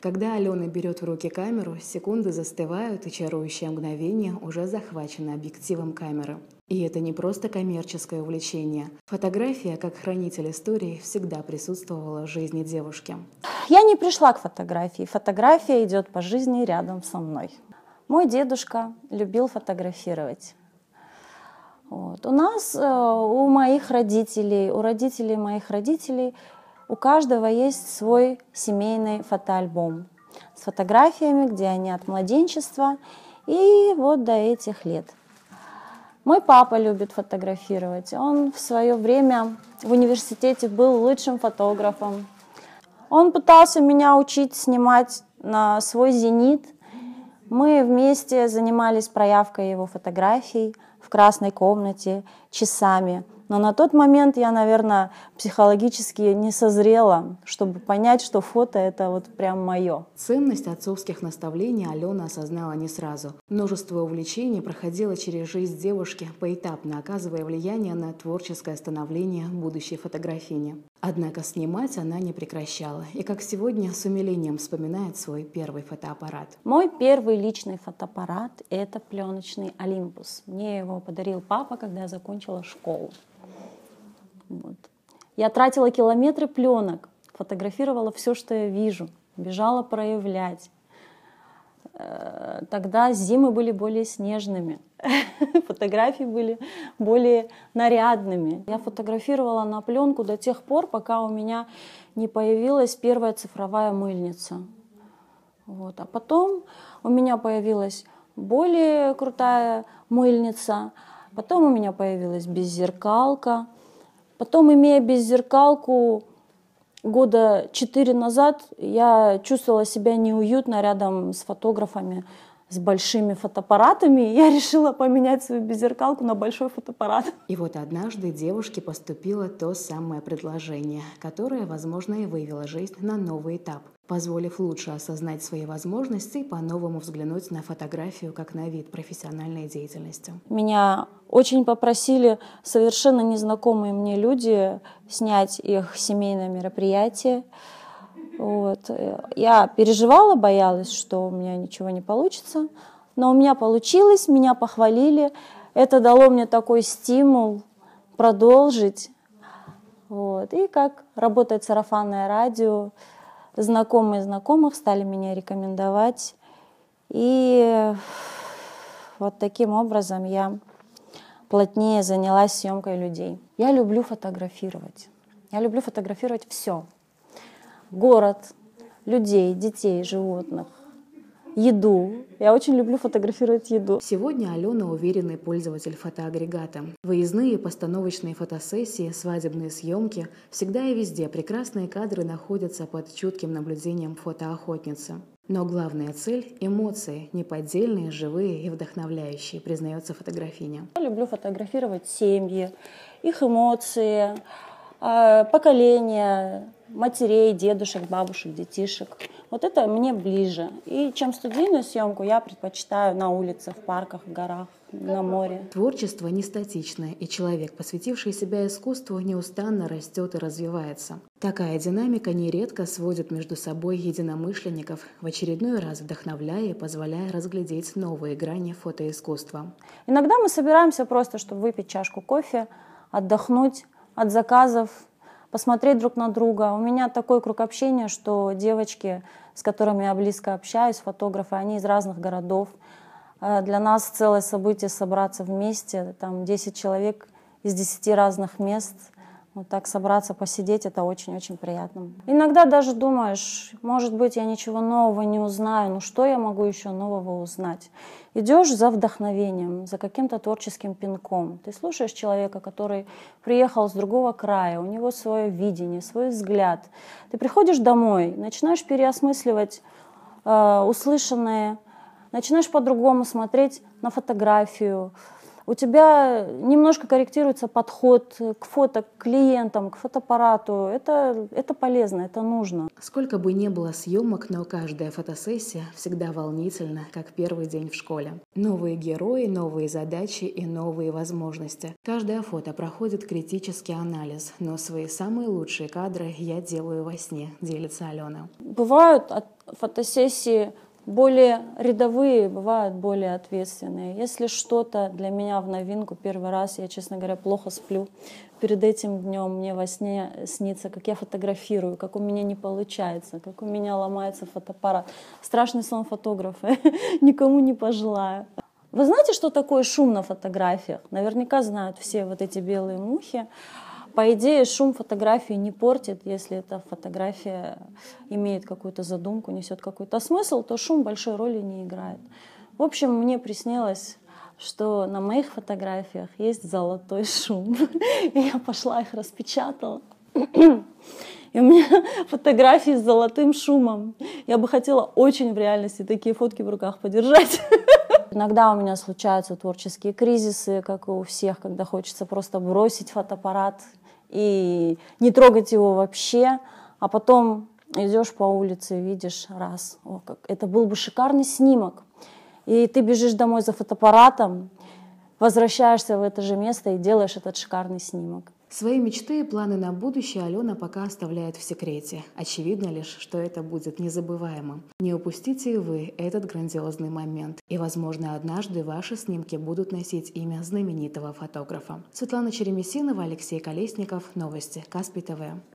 Когда Алена берет в руки камеру, секунды застывают, и чарующее мгновение уже захвачено объективом камеры. И это не просто коммерческое увлечение. Фотография, как хранитель истории, всегда присутствовала в жизни девушки. Я не пришла к фотографии. Фотография идет по жизни рядом со мной. Мой дедушка любил фотографировать. Вот. У нас, э, у моих родителей, у родителей моих родителей у каждого есть свой семейный фотоальбом с фотографиями, где они от младенчества и вот до этих лет. Мой папа любит фотографировать. Он в свое время в университете был лучшим фотографом. Он пытался меня учить снимать на свой зенит. Мы вместе занимались проявкой его фотографий красной комнате часами. Но на тот момент я, наверное, психологически не созрела, чтобы понять, что фото — это вот прям мое. Ценность отцовских наставлений Алена осознала не сразу. Множество увлечений проходило через жизнь девушки, поэтапно оказывая влияние на творческое становление будущей фотографини. Однако снимать она не прекращала, и как сегодня с умилением вспоминает свой первый фотоаппарат. Мой первый личный фотоаппарат — это пленочный «Олимпус». Мне его подарил папа, когда я закончила школу. Вот. Я тратила километры пленок, фотографировала все, что я вижу, бежала проявлять. Э, тогда зимы были более снежными, фотографии были более нарядными. Я фотографировала на пленку до тех пор, пока у меня не появилась первая цифровая мыльница. Вот. А потом у меня появилась более крутая мыльница, потом у меня появилась беззеркалка – Потом, имея беззеркалку года четыре назад, я чувствовала себя неуютно рядом с фотографами с большими фотоаппаратами, и я решила поменять свою беззеркалку на большой фотоаппарат. И вот однажды девушке поступило то самое предложение, которое, возможно, и вывело жизнь на новый этап позволив лучше осознать свои возможности и по-новому взглянуть на фотографию как на вид профессиональной деятельности. Меня очень попросили совершенно незнакомые мне люди снять их семейное мероприятие. Вот. Я переживала, боялась, что у меня ничего не получится, но у меня получилось, меня похвалили. Это дало мне такой стимул продолжить. Вот. И как работает сарафанное радио, знакомые знакомых стали меня рекомендовать. И вот таким образом я плотнее занялась съемкой людей. Я люблю фотографировать. Я люблю фотографировать все. Город, людей, детей, животных еду. Я очень люблю фотографировать еду. Сегодня Алена уверенный пользователь фотоагрегата. Выездные постановочные фотосессии, свадебные съемки – всегда и везде прекрасные кадры находятся под чутким наблюдением фотоохотницы. Но главная цель – эмоции, неподдельные, живые и вдохновляющие, признается фотографиня. Я люблю фотографировать семьи, их эмоции, поколения, матерей, дедушек, бабушек, детишек. Вот это мне ближе. И чем студийную съемку я предпочитаю на улицах, в парках, в горах, на море. Творчество не статичное, и человек, посвятивший себя искусству, неустанно растет и развивается. Такая динамика нередко сводит между собой единомышленников, в очередной раз вдохновляя и позволяя разглядеть новые грани фотоискусства. Иногда мы собираемся просто, чтобы выпить чашку кофе, отдохнуть от заказов, посмотреть друг на друга. У меня такой круг общения, что девочки, с которыми я близко общаюсь, фотографы, они из разных городов. Э, для нас целое событие собраться вместе, там 10 человек из 10 разных мест – вот так собраться, посидеть, это очень-очень приятно. Иногда даже думаешь, может быть, я ничего нового не узнаю, ну что я могу еще нового узнать? Идешь за вдохновением, за каким-то творческим пинком. Ты слушаешь человека, который приехал с другого края, у него свое видение, свой взгляд. Ты приходишь домой, начинаешь переосмысливать э, услышанное, начинаешь по-другому смотреть на фотографию, у тебя немножко корректируется подход к фото, к клиентам, к фотоаппарату. Это, это полезно, это нужно. Сколько бы ни было съемок, но каждая фотосессия всегда волнительна, как первый день в школе. Новые герои, новые задачи и новые возможности. Каждое фото проходит критический анализ, но свои самые лучшие кадры я делаю во сне, делится Алена. Бывают фотосессии более рядовые, бывают более ответственные. Если что-то для меня в новинку первый раз, я, честно говоря, плохо сплю. Перед этим днем мне во сне снится, как я фотографирую, как у меня не получается, как у меня ломается фотоаппарат. Страшный сон фотографа, никому не пожелаю. Вы знаете, что такое шум на фотографиях? Наверняка знают все вот эти белые мухи. По идее, шум фотографии не портит, если эта фотография имеет какую-то задумку, несет какой-то смысл, то шум большой роли не играет. В общем, мне приснилось что на моих фотографиях есть золотой шум. И я пошла их распечатала. И у меня фотографии с золотым шумом. Я бы хотела очень в реальности такие фотки в руках подержать. Иногда у меня случаются творческие кризисы, как и у всех, когда хочется просто бросить фотоаппарат и не трогать его вообще, а потом идешь по улице, видишь раз, о, как это был бы шикарный снимок, и ты бежишь домой за фотоаппаратом, возвращаешься в это же место и делаешь этот шикарный снимок. Свои мечты и планы на будущее Алена пока оставляет в секрете. Очевидно лишь, что это будет незабываемо. Не упустите и вы этот грандиозный момент. И, возможно, однажды ваши снимки будут носить имя знаменитого фотографа. Светлана Черемесинова, Алексей Колесников. Новости. Каспий ТВ.